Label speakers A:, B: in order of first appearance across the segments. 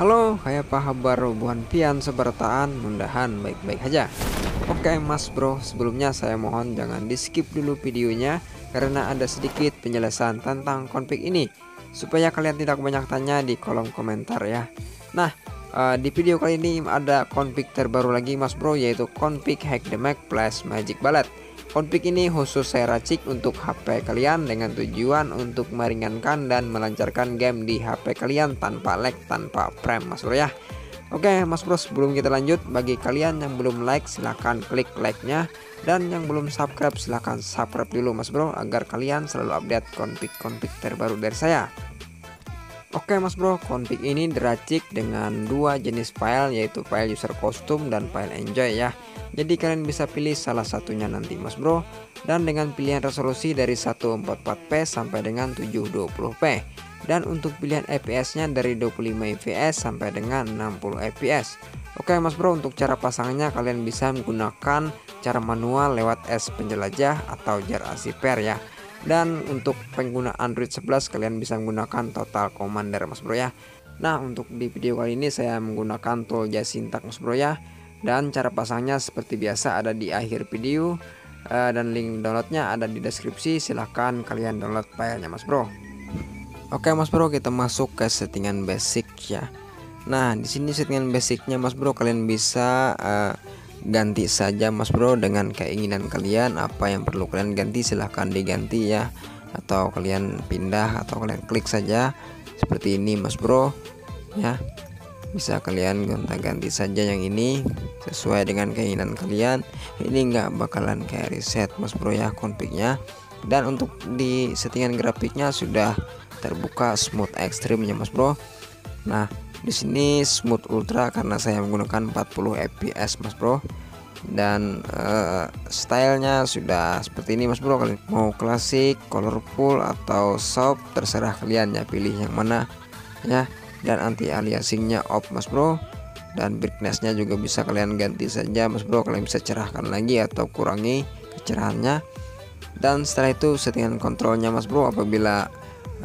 A: Halo, kayak apa kabar buan pian sebertaan mundahan baik-baik aja. Oke mas bro, sebelumnya saya mohon jangan di skip dulu videonya karena ada sedikit penjelasan tentang konflik ini supaya kalian tidak banyak tanya di kolom komentar ya. Nah, uh, di video kali ini ada konflik terbaru lagi mas bro yaitu konflik hack the Mac plus magic ballet. Konflik ini khusus saya racik untuk HP kalian dengan tujuan untuk meringankan dan melancarkan game di HP kalian tanpa lag, tanpa frame mas bro ya. Oke mas bro sebelum kita lanjut bagi kalian yang belum like silahkan klik like-nya dan yang belum subscribe silahkan subscribe dulu mas bro agar kalian selalu update konflik-konflik terbaru dari saya. Oke mas bro, config ini diracik dengan dua jenis file yaitu file user custom dan file enjoy ya. Jadi kalian bisa pilih salah satunya nanti mas bro. Dan dengan pilihan resolusi dari 144p sampai dengan 720p Dan untuk pilihan fps nya dari 25 fps sampai dengan 60 fps Oke mas bro untuk cara pasangnya kalian bisa menggunakan cara manual lewat S penjelajah atau jar asiper ya. Dan untuk pengguna Android 11 kalian bisa menggunakan Total Commander mas bro ya. Nah untuk di video kali ini saya menggunakan tool Jasintak mas bro ya dan cara pasangnya seperti biasa ada di akhir video uh, dan link downloadnya ada di deskripsi. Silahkan kalian download filenya mas bro. Oke mas bro kita masuk ke settingan basic ya. Nah di sini settingan basicnya mas bro kalian bisa uh, ganti saja mas bro dengan keinginan kalian. Apa yang perlu kalian ganti silahkan diganti ya. Atau kalian pindah atau kalian klik saja. Seperti ini mas bro ya bisa kalian gonta-ganti saja yang ini sesuai dengan keinginan kalian. Ini nggak bakalan kayak reset mas bro ya konfliknya dan untuk di settingan grafiknya sudah terbuka smooth extreme ya mas bro. Nah di sini smooth ultra karena saya menggunakan 40 fps mas bro. Dan uh, stylenya sudah seperti ini mas bro. Kalian mau klasik colorful atau soft terserah kalian ya pilih yang mana ya dan anti aliasingnya off mas bro. Dan brightnessnya juga bisa kalian ganti saja mas bro. Kalian bisa cerahkan lagi atau kurangi kecerahannya. Dan setelah itu settingan kontrolnya mas bro apabila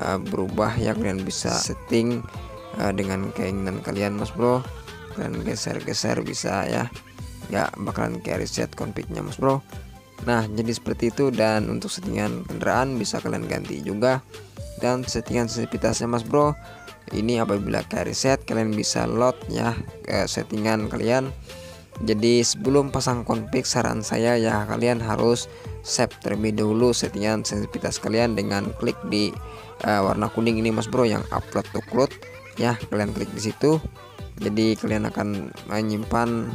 A: uh, berubah ya kalian bisa setting uh, dengan keinginan kalian mas bro. Dan geser-geser bisa ya. Ya bakalan kayak reset confignya mas bro. Nah jadi seperti itu. Dan untuk settingan kendaraan bisa kalian ganti juga. Dan settingan sensitivitasnya mas bro ini apabila kalian reset kalian bisa load ya ke settingan kalian. Jadi sebelum pasang config saran saya ya kalian harus save terlebih dahulu settingan sensitivitas kalian dengan klik di uh, warna kuning ini mas bro yang upload to cloud. Ya kalian klik di situ. Jadi kalian akan menyimpan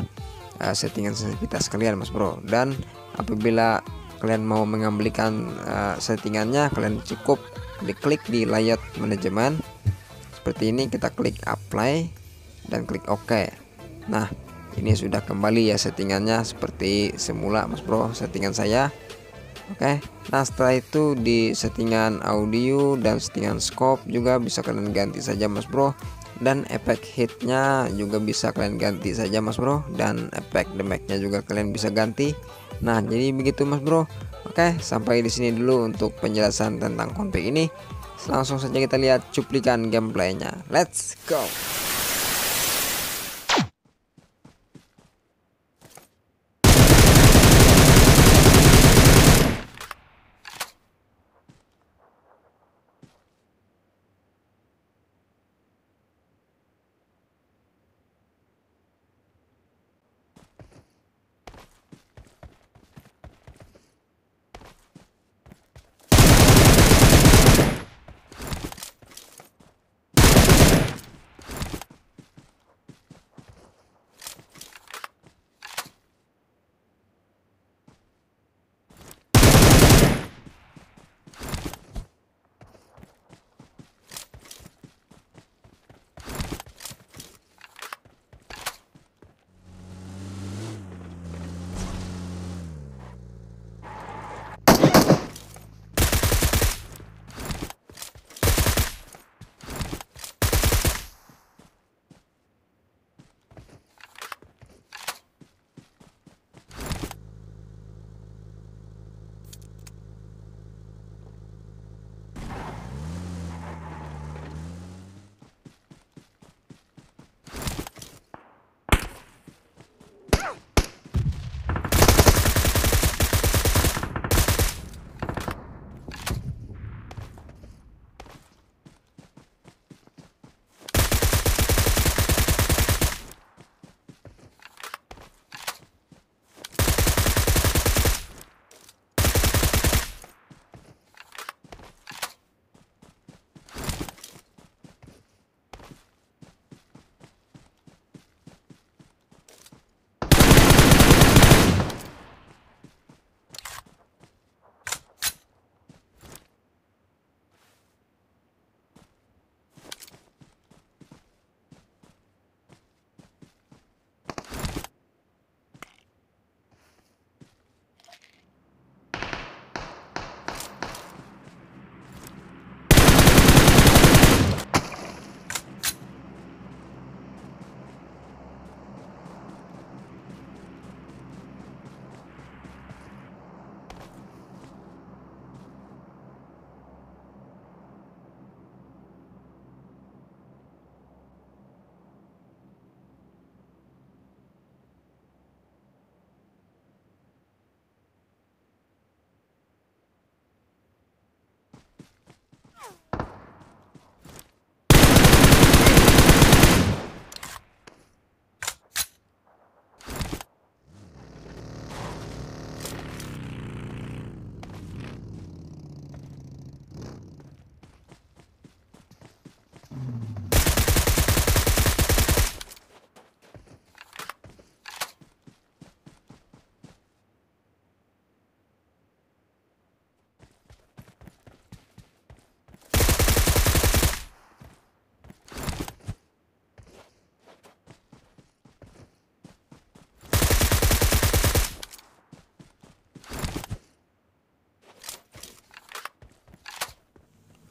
A: uh, settingan sensitivitas kalian mas bro. Dan apabila kalian mau mengambilkan uh, settingannya kalian cukup diklik di layout manajemen seperti ini kita klik apply dan klik OK. Nah ini sudah kembali ya settingannya seperti semula mas bro settingan saya. Oke nah setelah itu di settingan audio dan settingan scope juga bisa kalian ganti saja mas bro. Dan efek hitnya juga bisa kalian ganti saja mas bro. Dan efek damage-nya juga kalian bisa ganti. Nah jadi begitu mas bro. Oke sampai di sini dulu untuk penjelasan tentang config ini Langsung saja kita lihat cuplikan gameplaynya. Let's go.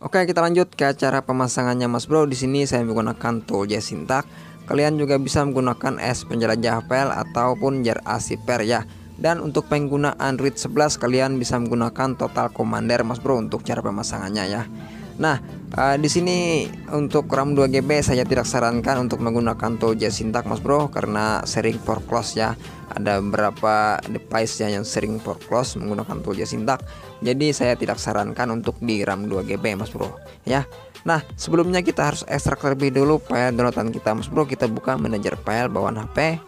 A: Oke, kita lanjut ke cara pemasangannya Mas Bro. Di sini saya menggunakan tool Jasintak. Kalian juga bisa menggunakan S penjelajah file ataupun jar asiper ya. Dan untuk pengguna Android 11 kalian bisa menggunakan Total Commander Mas Bro untuk cara pemasangannya ya. Nah, uh, di sini untuk RAM 2 GB saya tidak sarankan untuk menggunakan tool Jasintak Mas Bro karena sering for close ya. Ada beberapa device ya yang sering for close menggunakan tool Jasintak. Jadi saya tidak sarankan untuk di RAM 2 GB Mas Bro ya. Nah, sebelumnya kita harus ekstrak terlebih dulu file downloadan kita Mas Bro. Kita buka manajer file bawaan HP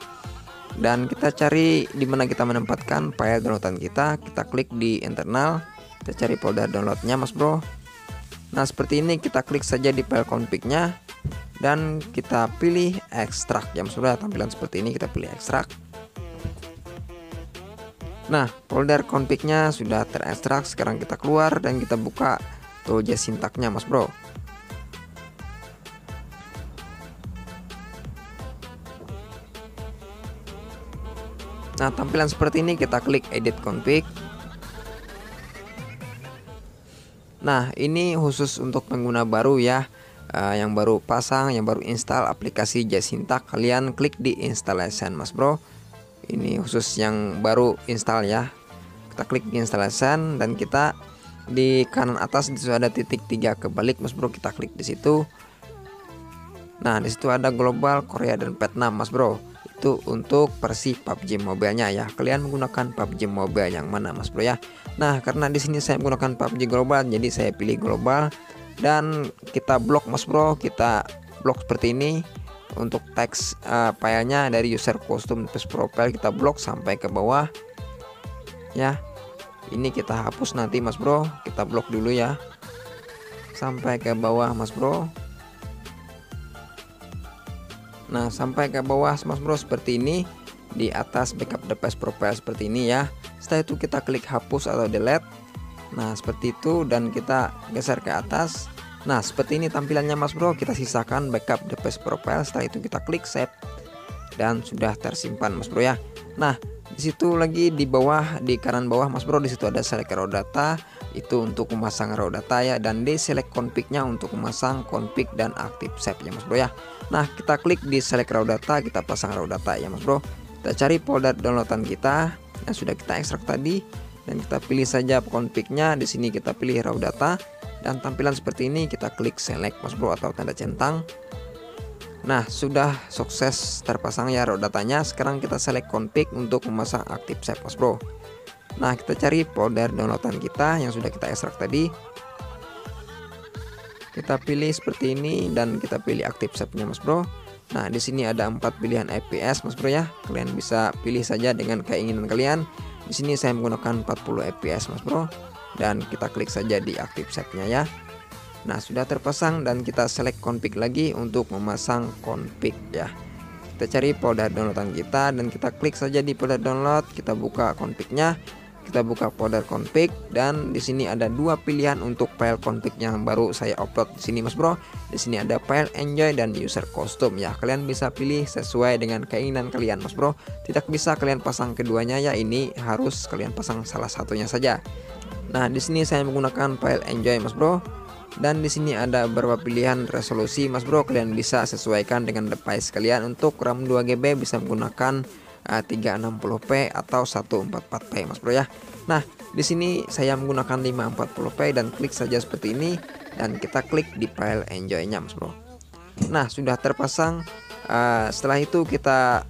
A: dan kita cari di mana kita menempatkan file downloadan kita. Kita klik di internal. Kita cari folder downloadnya Mas Bro Nah seperti ini kita klik saja di file config-nya dan kita pilih ekstrak. Yang sudah tampilan seperti ini kita pilih ekstrak. Nah folder config-nya sudah terekstrak. Sekarang kita keluar dan kita buka toolja sintaknya mas bro. Nah tampilan seperti ini kita klik edit config Nah, ini khusus untuk pengguna baru ya. Uh, yang baru pasang, yang baru install aplikasi Jasintak, kalian klik di installation Mas Bro. Ini khusus yang baru install ya. Kita klik di installation dan kita di kanan atas itu ada titik tiga kebalik Mas Bro, kita klik di situ. Nah, di situ ada global Korea dan Vietnam Mas Bro itu untuk versi PUBG Mobile-nya ya. Kalian menggunakan PUBG Mobile yang mana Mas Bro ya? Nah, karena di sini saya menggunakan PUBG Global, jadi saya pilih global dan kita blok Mas Bro, kita blok seperti ini untuk teks uh, dari user custom plus profile kita blok sampai ke bawah. Ya. Ini kita hapus nanti Mas Bro, kita blok dulu ya. Sampai ke bawah Mas Bro. Nah sampai ke bawah mas bro seperti ini. Di atas backup device profile seperti ini ya. Setelah itu kita klik hapus atau delete. Nah seperti itu dan kita geser ke atas. Nah seperti ini tampilannya mas bro. Kita sisakan backup device profile. Setelah itu kita klik save. Dan sudah tersimpan mas bro ya. Nah di situ lagi di bawah di kanan bawah mas bro di situ ada select raw data itu untuk memasang data ya dan di select config-nya untuk memasang config dan aktif save ya Mas Bro ya. Nah, kita klik di select raw data, kita pasang raw data ya Mas Bro. Kita cari folder downloadan kita yang sudah kita ekstrak tadi dan kita pilih saja config-nya. Di sini kita pilih raw data dan tampilan seperti ini kita klik select Mas Bro atau tanda centang. Nah, sudah sukses terpasang ya raw datanya. Sekarang kita select config untuk memasang aktif save Mas Bro. Nah, kita cari folder downloadan kita yang sudah kita ekstrak tadi. Kita pilih seperti ini dan kita pilih aktif save-nya Mas Bro. Nah, di sini ada empat pilihan FPS Mas Bro ya. Kalian bisa pilih saja dengan keinginan kalian. Di sini saya menggunakan 40 FPS Mas Bro dan kita klik saja di aktif save-nya ya. Nah, sudah terpasang dan kita select config lagi untuk memasang config ya. Kita cari folder downloadan kita dan kita klik saja di folder download, kita buka config-nya kita buka folder config dan di sini ada dua pilihan untuk file config yang baru saya upload di sini Mas Bro. Di sini ada file enjoy dan user custom ya. Kalian bisa pilih sesuai dengan keinginan kalian Mas Bro. Tidak bisa kalian pasang keduanya ya, ini harus kalian pasang salah satunya saja. Nah, di sini saya menggunakan file enjoy Mas Bro. Dan di sini ada beberapa pilihan resolusi Mas Bro. Kalian bisa sesuaikan dengan device kalian. Untuk RAM 2 GB bisa menggunakan 360p atau 144p Mas Bro ya. Nah, di sini saya menggunakan 540p dan klik saja seperti ini dan kita klik di file enjoy-nya Mas Bro. Nah, sudah terpasang. Uh, setelah itu kita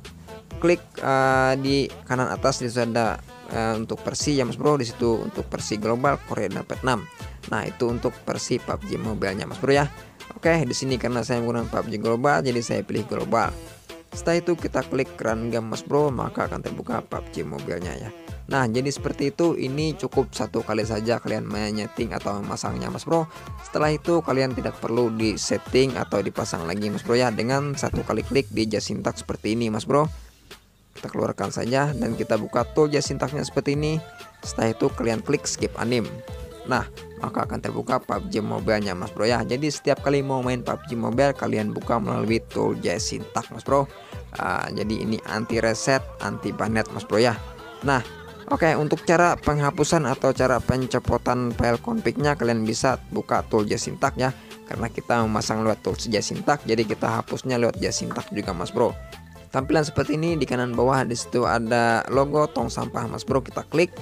A: klik uh, di kanan atas di uh, untuk versi ya Mas Bro di situ untuk versi global Korea dan Vietnam. Nah, itu untuk versi PUBG Mobile-nya Mas Bro ya. Oke, di sini karena saya menggunakan PUBG global jadi saya pilih global. Setelah itu kita klik run game mas bro maka akan terbuka PUBG mobilnya ya. Nah jadi seperti itu ini cukup satu kali saja kalian menyeting atau memasangnya mas bro. Setelah itu kalian tidak perlu di setting atau dipasang lagi mas bro ya dengan satu kali klik di jasintak seperti ini mas bro. Kita keluarkan saja dan kita buka tool jasintaknya seperti ini. Setelah itu kalian klik skip anim. Nah, maka akan terbuka PUBG Mobile-nya Mas Bro ya. Jadi setiap kali mau main PUBG Mobile kalian buka melalui tool Jasintak Mas Bro. Uh, jadi ini anti reset, anti banet Mas Bro ya. Nah, Oke untuk cara penghapusan atau cara pencopotan file config-nya kalian bisa buka tool Jasintak ya karena kita memasang lewat tool Jasintak jadi kita hapusnya lewat Jasintak juga Mas Bro tampilan seperti ini di kanan bawah di situ ada logo tong sampah Mas Bro kita klik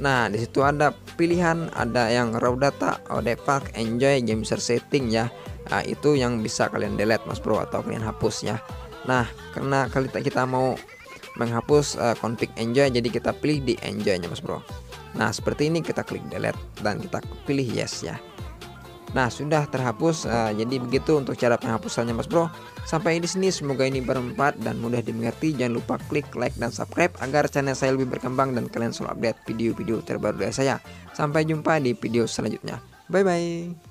A: Nah, di situ ada pilihan, ada yang raw data, OD pack, enjoy, game user setting ya. Nah, itu yang bisa kalian delete Mas Bro atau kalian hapus ya. Nah, karena kali kita mau menghapus uh, config enjoy jadi kita pilih di enjoy-nya Mas Bro. Nah, seperti ini kita klik delete dan kita pilih yes ya. Nah, sudah terhapus. Uh, jadi begitu untuk cara penghapusannya Mas Bro. Sampai di sini semoga ini bermanfaat dan mudah dimengerti. Jangan lupa klik like dan subscribe agar channel saya lebih berkembang dan kalian selalu update video-video terbaru dari saya. Sampai jumpa di video selanjutnya. Bye bye.